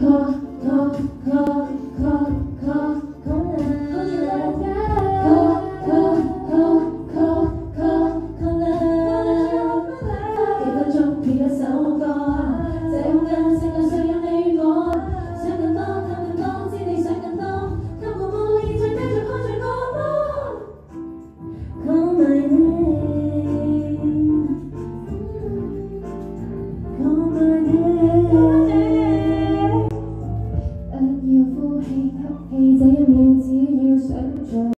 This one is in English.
Come. 要呼气吸气这一秒只要想着